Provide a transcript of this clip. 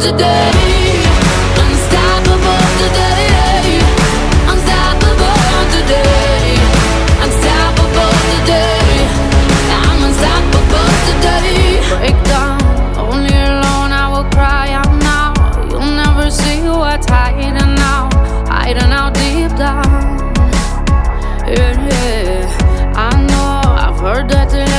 today.